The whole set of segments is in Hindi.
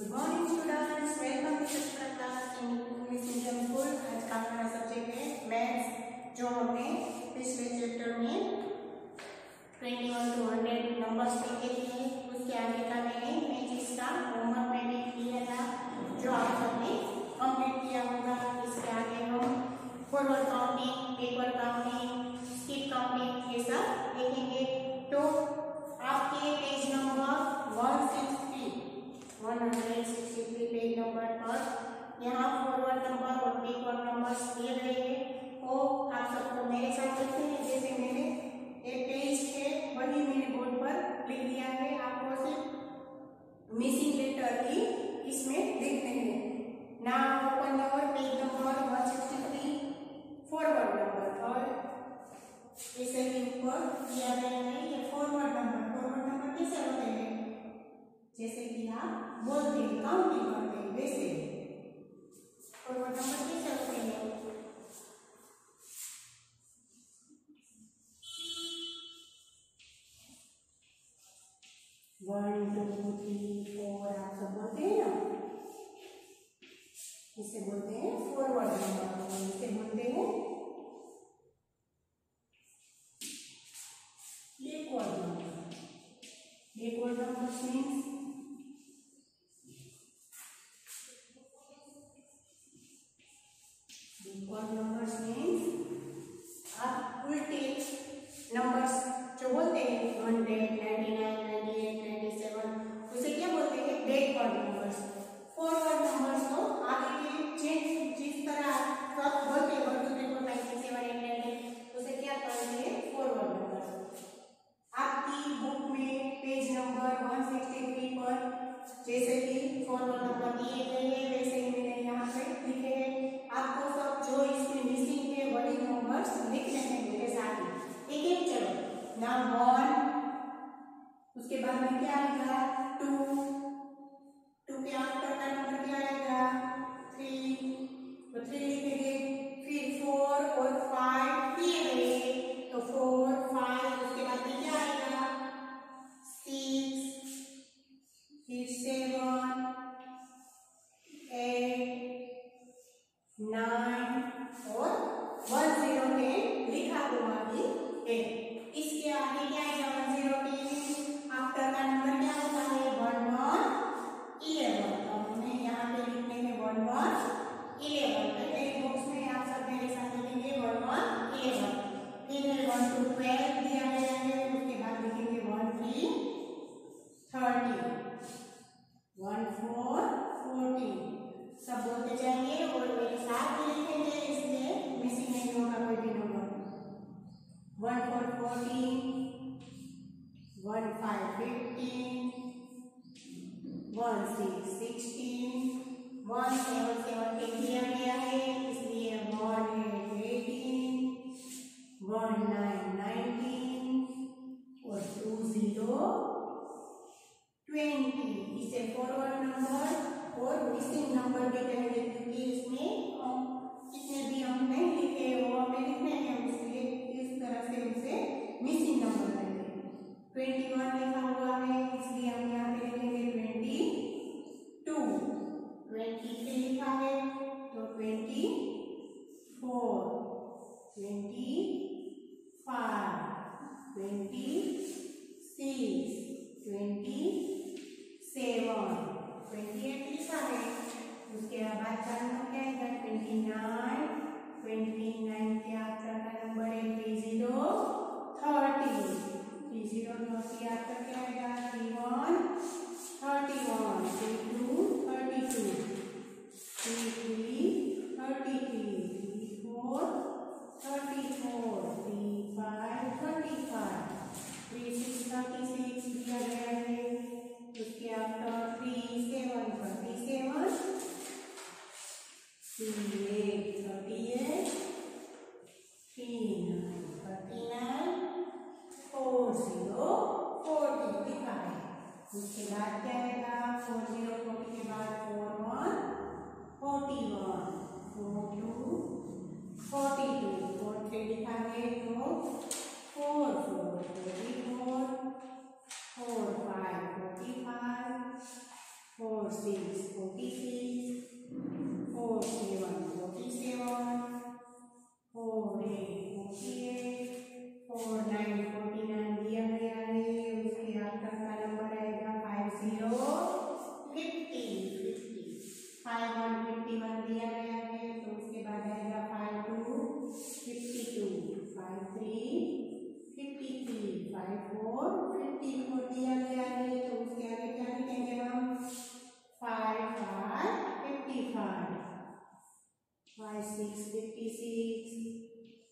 Good morning students welcome to Sachitra class in English medium school आज का हमारा सब्जेक्ट है मैथ्स जो हमने पिछले चैप्टर में 21 टू 100 नंबर्स देखे थे उसके आगे का मैंने मैथ्स का होमवर्क मैंने किया था, जो आप सबने कंप्लीट किया होगा इसके आगे हम forward counting backward counting skip counting ये सब देखेंगे। तो आपके पेज नंबर 163 163 पेज नंबर पर। यहाँ फॉरवर्ड नंबर और बैकवर्ड नंबर्स दिए गए हैं वो आप सबको मेरे साथ लिखते हैं, जैसे मैंने एक पेज है वही मैंने बोर्ड पर लिख दिया है। आपको सिर्फ़ मिसिंग लेटर ही इसमें लिखने हैं। ना open your page number 163 forward number और इसे ही ऊपर दिया गया है। ये फॉरवर्ड नंबर फॉरवर्ड नंबर कैसे होते हैं? वन टू थ्री फोर आप सब बोलते हैं ना इसे बोलते हैं फॉरवर्ड नंबर इसे बोलते हैं 163 पर, जैसे कि फॉरवर्ड नंबर दिए गए हैं, वैसे ही मैंने यहाँ पे लिखे हैं। आपको सब जो इसमें मिसिंग है, वही नंबर्स लिखने हैं मेरे साथ ही। ठीक है, चलो। नाउ वन उसके बाद में क्या आएगा? टू टू के आफ्टर का नंबर क्या आएगा? थ्री तो थ्री लिखेंगे। फिर फोर और फाइव दिए गए तो फोर फाइव उसके बाद में क्या आएगा? सिक्स फिर सेवन, एट, नाइन और वन ज़ीरो टेन लिखा हुआ भी है। इसके आगे क्या आएगा one four fourteen one five fifteen one six sixteen one seven seventeen दिया गया है इसलिए one eight eighteen one nine nineteen और टू ज़ीरो ट्वेंटी इसे फॉरवर्ड नंबर और मिसिंग नंबर भी कहेंगे क्योंकि इसमें। कितने भी हम नहीं लिखे वो हमें लिखने हैं तरह से उसे मिसिंग नंबर कहेंगे ट्वेंटी वन लिखा हुआ है, इसलिए हम यहाँ पे लिखेंगे ट्वेंटी टू ट्वेंटी थ्री लिखा है तो twenty four twenty five twenty six twenty seven twenty eight लिखा है, उसके बाद का नंबर क्या आएगा ट्वेंटी नाइन नाइन के आफ्टर का नंबर है three zero thirty three zero thirty after क्या आएगा three one thirty one three two thirty two three three thirty three three four thirty four three five thirty five three six thirty six दिया गया है उसके after three seven thirty seven three eight thirty eight three nine thirty nine forty लिखा है उसके बाद क्या आएगा फोर ज़ीरो फोर्टी के बाद four one forty one four two forty two four three लिखा है तो five three fifty three five four fifty four दिया गया है तो उसके आगे क्या लिखेंगे हम five five fifty five five six fifty six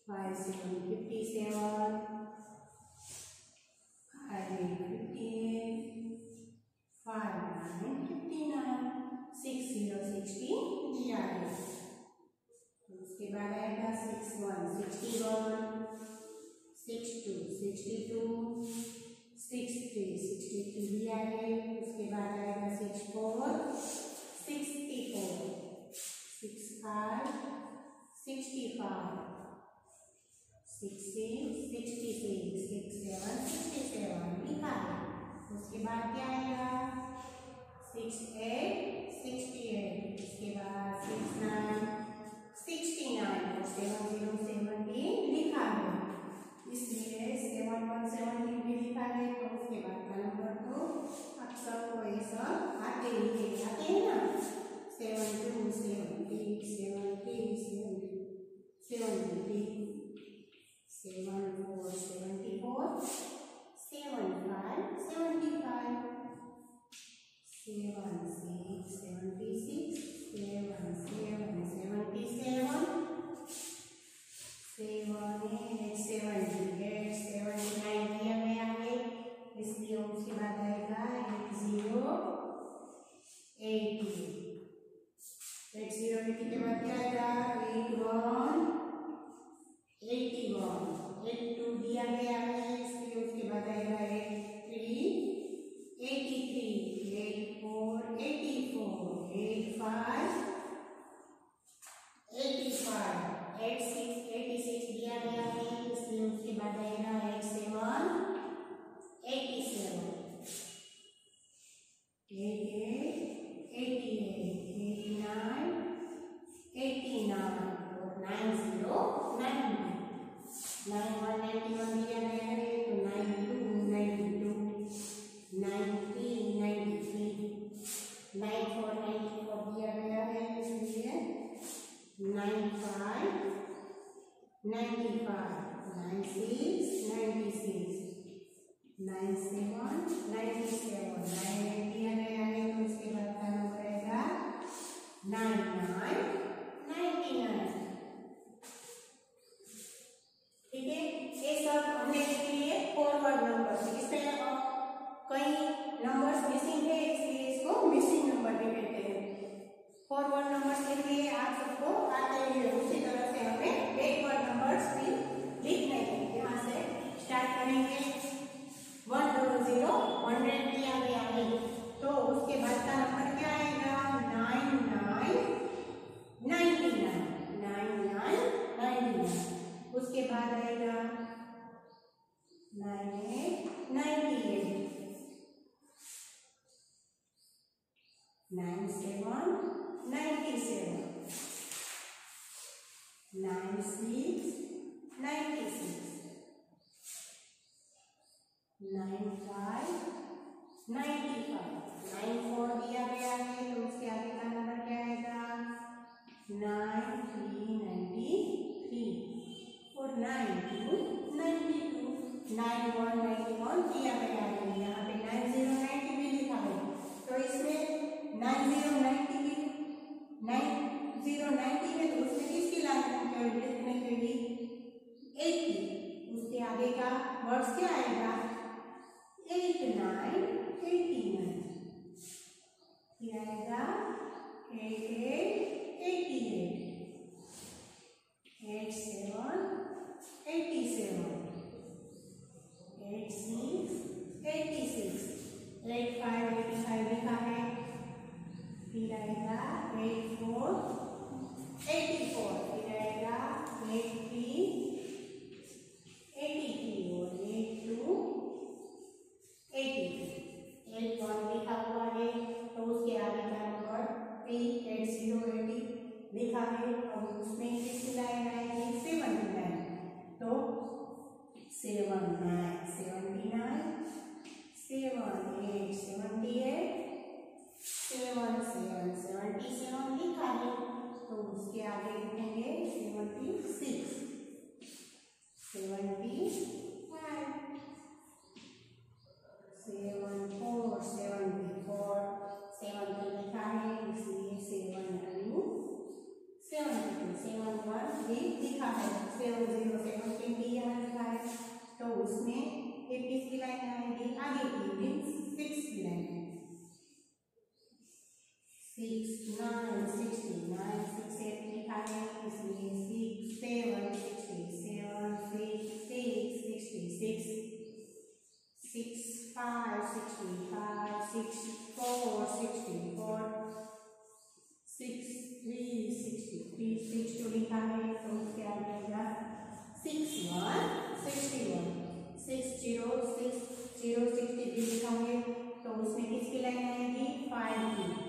five seven fifty seven five eight fifty eight five nine fifty nine six zero sixty दिया है तो उसके बाद आएगा six one sixty one six two sixty two six three sixty three है उसके बाद आएगा six four sixty four six five sixty five six six sixty six six seven sixty seven लिखा उसके बाद क्या आएगा? सिक्स एट सिक्सटी एट उसके बाद सिक्स नाइन सिक्सटी नाइन और सेवन ज़ीरो सेवनटी लिखा है इसलिए सेवन वन सेवनटी भी लिखा है तो उसके बाद का नंबर तो अक्सर को ये सब आते ही है आते हैं ना seven two seventy seven three seven seventy three seven four seventy four seven five seventy five seven six seventy six nine four ninety four दिया गया है इसलिए nine five ninety five nine six ninety six nine seven ninety seven nine eight दिया गया है तो उसके बाद का नंबर आएगा नाइन नाइन नाइन्टी नाइन ठीक है ये सब हमने लिए फॉरवर्ड नंबर इसमें अ, कई नंबर्स मिसिंग है, इसलिए इसको मिसिंग नंबर भी कहते हैं। फॉरवर्ड नंबर्स के लिए आप सबको आते हैं उसी तरह से हमें बैकवर्ड नंबर्स भी लिखने हैं। यहाँ से स्टार्ट करेंगे। वन डबल ज़ीरो हंड्रेड दिया गया है। तो उसके बाद का नंबर क्या आएगा? Nine nine ninety nine nine nine ninety nine उसके बाद आएगा nine eight ninety eight nine seven ninety seven nine six ninety six nine five ninety five nine four दिया गया है तो उसके आगे का नंबर क्या आएगा नाइन थ्री नाइन्टी थ्री और nine two ninety two nine one ninety one दिया गया है यहाँ पे नाइन ज़ीरो नाइन्टी भी लिखा है तो इसमें नाइन ज़ीरो नाइन्टी की नाइन ज़ीरो नाइन्टी में तो उसमें किसकी लाइन लिखने के लिए एट्टी उसके आगे का वर्ड्स क्या आएगा? एट नाइन एटी नाइन फिर आएगा eight eight eighty eight eight seven eighty seven eight six eighty six eight five आएगा एट तो उसके आगे आएगा six one sixty one six zero six zero sixty three लिखा है तो उसमें किसकी लाइन आएगी five की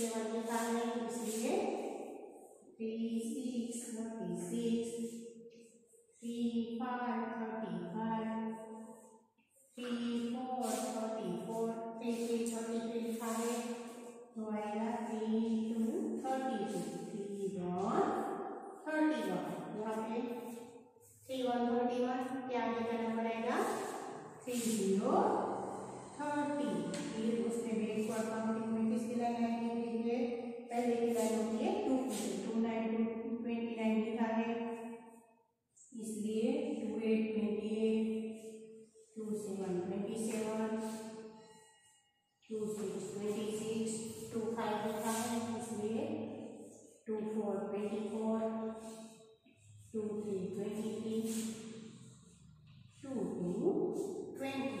थ्री सेवन लिखा है इसलिए three six thirty six three five thirty five three four thirty four three three thirty three लिखा है तो आएगा three two thirty two three one thirty one यहाँ पे थ्री वन थर्टी वन के आगे का नंबर आएगा थ्री ज़ीरो थर्टी फिर उसमें बैकवर्ड काउंटिंग में किसकी लाइन आएगी देखिए पहले की लाइन होती है two two nine two twenty nine लिखा है इसलिए two eight twenty eight two seven twenty seven two six twenty six two five लिखा है। इसलिए two four twenty four two three twenty three two two twenty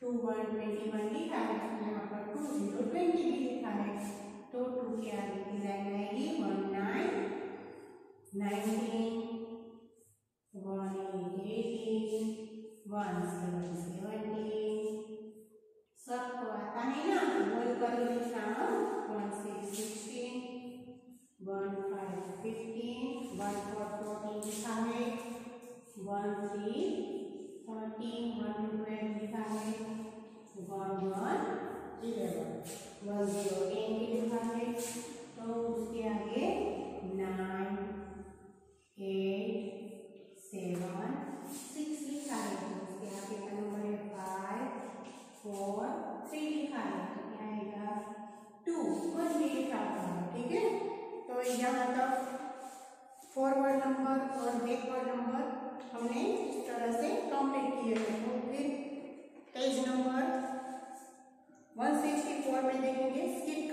two one twenty one लिखा है। यहाँ पर two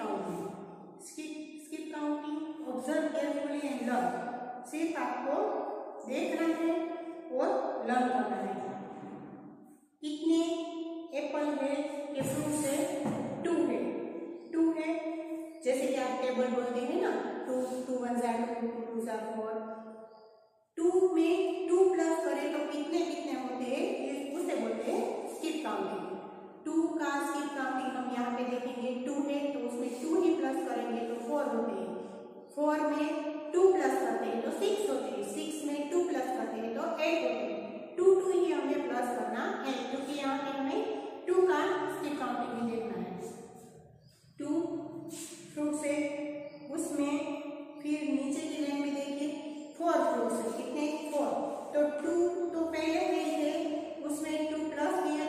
counting skip skip counting observe carefully and learn सिर्फ़ आपको देखना है और लर्न करना है। कितने एप्पल है, ये फ्रूट है? टू है। टू है, जैसे कि आप टेबल बोलते हैं ना टू टू वन जार टू टू जार फोर टू में टू प्लस करें तो कितने कितने होते हैं? उसे बोलते हैं प्लस टू का स्किप काउंटिंग हम यहाँ पे देखेंगे, टू है तो उसमें टू ही प्लस करेंगे तो फोर होते हैं। फोर में टू प्लस करते हैं तो सिक्स होते हैं। सिक्स में टू प्लस करते हैं तो एट होते हैं। टू टू ही हमें प्लस करना है क्योंकि यहाँ पे हमें टू का स्किप काउंटिंग भी देखना है। टू से उसमें फिर नीचे की लाइन में देखिए फोर फ्रूट से कितने? फोर तो टू तो पहले ही थे, उसमें टू प्लस किया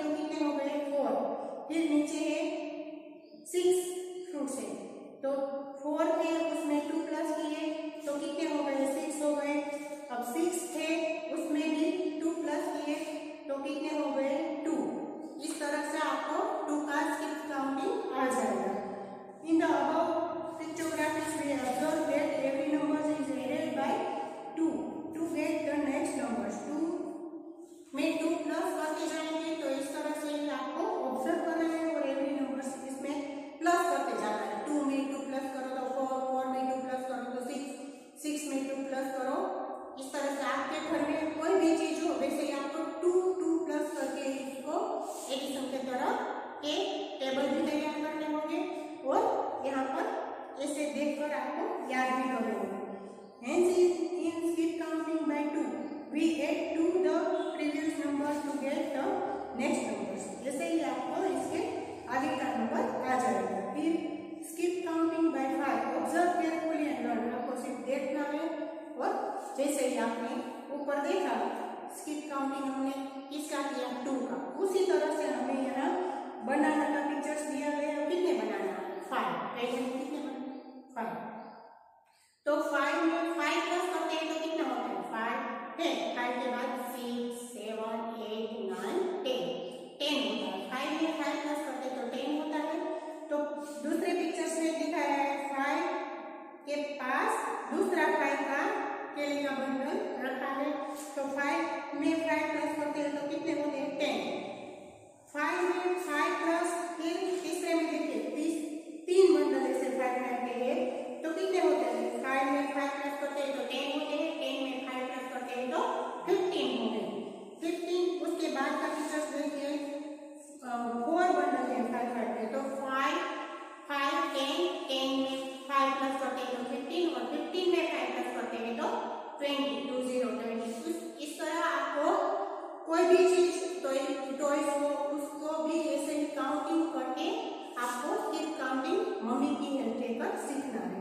काउंटिंग मम्मी की हेल्प लेकर सीखना है।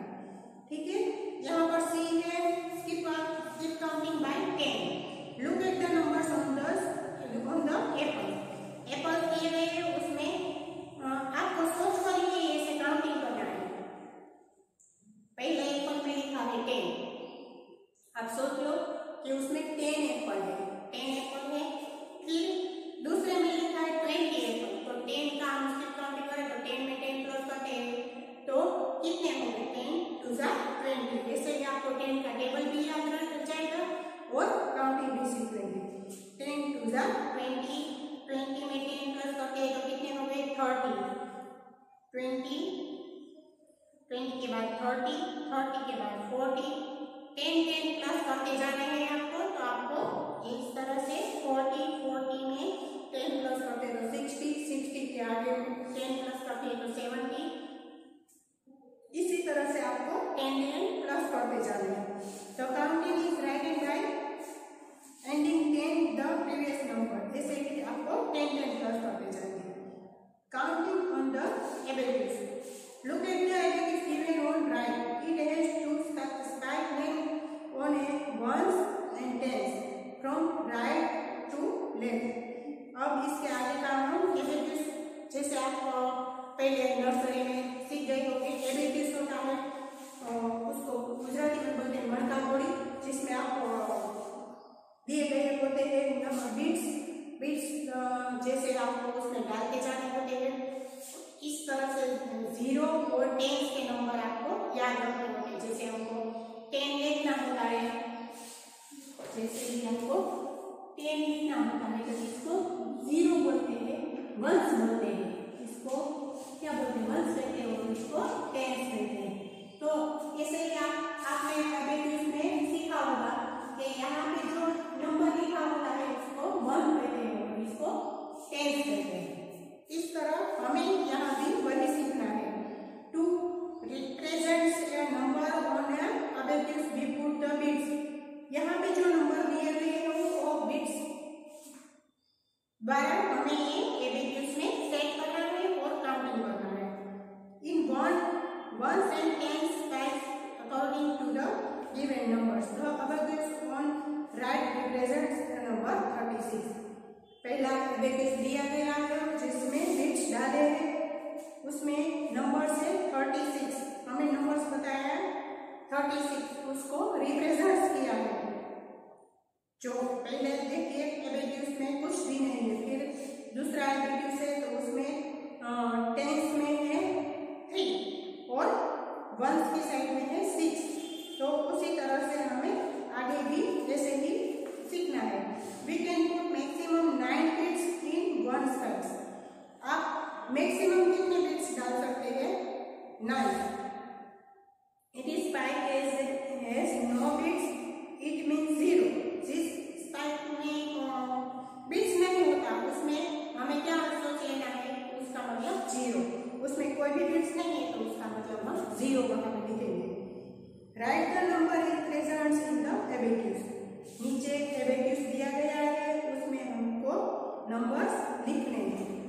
ठीक है? यहाँ पर सी है counting by 10 look at the numbers on the on the apple apple दिए गए हैं, उसमें आपको सोच कर ऐसे काउंटिंग करना है पहले एप्पल में लिखा है 10 आप सोच लो कि उसमें 10 एप्पल है। 10 एप्पल है, फिर दूसरे में लिखा है 20 एप्पल तो 10 का हम skip counting करें तो 10 में 10 प्लस करते हैं तो कितने होंगे टेन टू जा ट्वेंटी ऐसे ही आपको टेन का टेबल भी याद रख जाएगा और काउंटिंग भी सीख लेंगे टेन टू जा ट्वेंटी ट्वेंटी में टेन प्लस करते हैं तो कितने हो गए? थर्टी ट्वेंटी ट्वेंटी के बाद थर्टी थर्टी के बाद फोर्टी टेन टेन प्लस करते जाने हैं आपको तो आपको इस तरह से फोर्टी फोर्टी में टेन प्लस करते हैं तो सिक्सटी सिक्सटी के आगे टेन प्लस करते हैं तो सेवेंटी इसी तरह से आपको टेन प्लस करते जाने हैं। तो counting is writed by ending ten the previous number ऐसे ही आपको टेन टेन प्लस करते जाएँगे counting on the abilities look at the abilities given on right it has to speak name on a ones and tens from right to left अब इसके आगे का हम एबिलिटीज जैसे आप पहले नर्सरी में सीख गए होंगे एबिलिटीज होता है उसको गुजराती में बोलते हैं मड़का बोड़ी जिसमें आप दिए गए होते हैं बीट्स बीट्स जैसे आपको उसमें डाल के जाने होते हैं। इस तरह से ज़ीरो और टेन के नंबर आपको याद रखने होते हैं जैसे हमको टेन लिखना होता है। जैसे कि हमको टेन लिखना होता है तो इसको ज़ीरो बोलते हैं वंस बोलते हैं, इसको क्या बोलते हैं? वंस कहते हैं और इसको टेंस कहते हैं। तो ऐसे ही आप, आपने एबिलिटीज में सीखा होगा कि यहाँ पे जो नंबर लिखा होता है, उसको वन कहते हैं और इसको टेंस कहते हैं। इस तरह हमें यहाँ भी वही सीखना है। Two represents a number on a abacus we put the bits यहाँ पे जो नंबर दिए गए हैं, वो बिट्स द्वारा हमें ये एबिलिटीज में सेट करना है और काउंटिंग करना है in one ones and tens 0 वहाँ पे लिखेंगे। Write the number in presents in the abacus नीचे एबेक्यूस दिया गया है, उसमें हमको नंबर्स लिखने हैं।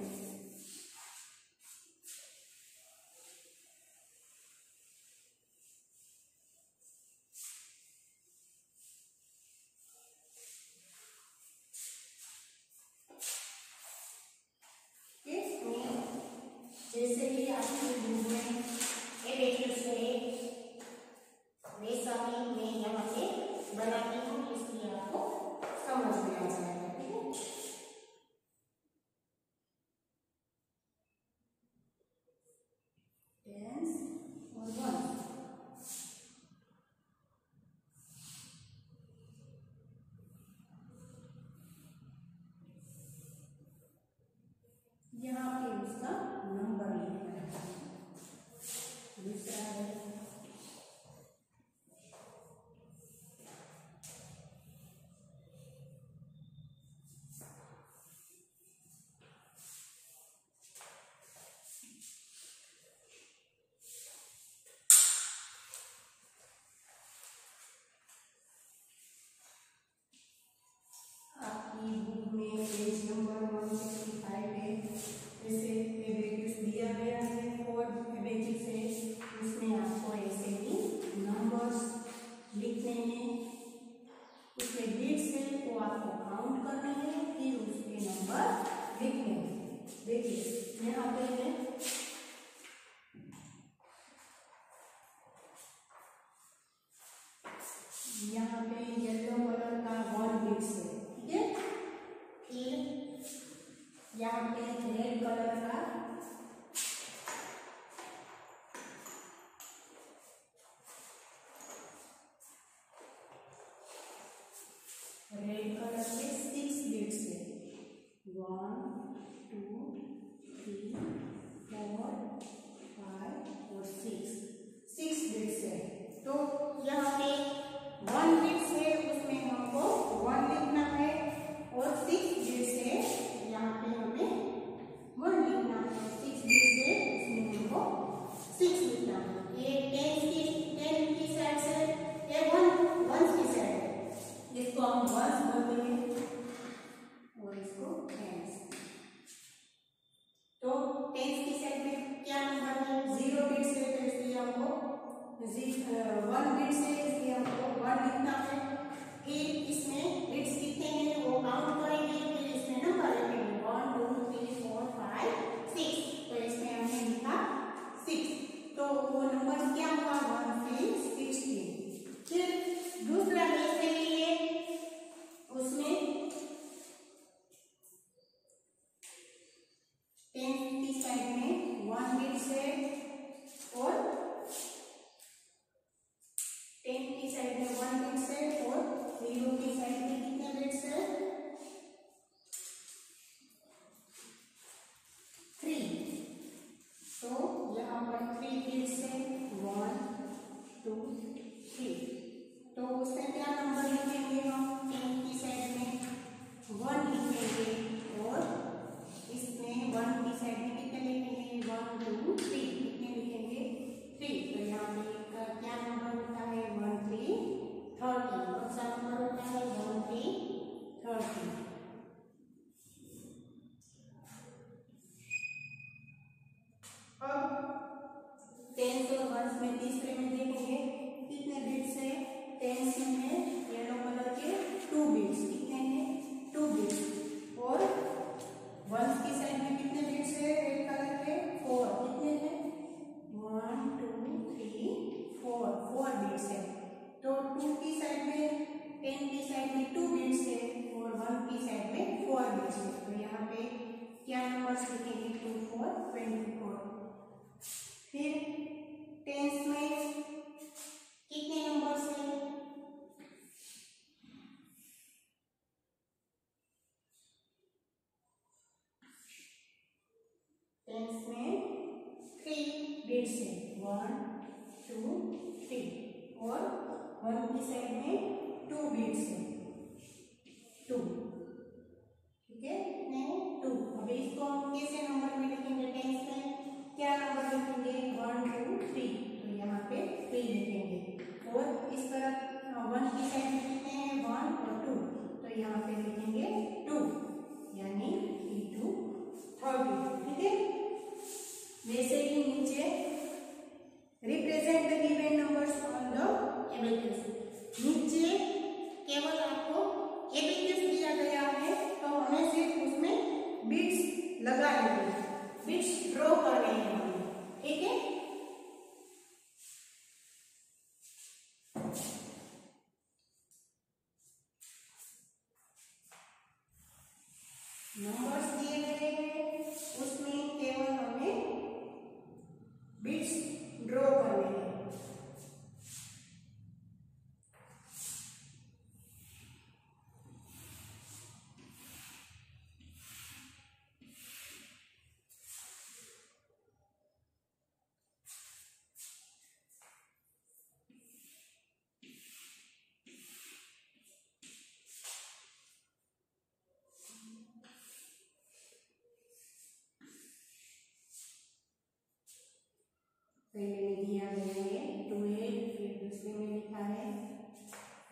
पहले में दिया गया है ट्वेल्व फिर दूसरे में लिखा है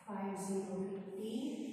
फाइव ज़ीरो फिफ्टी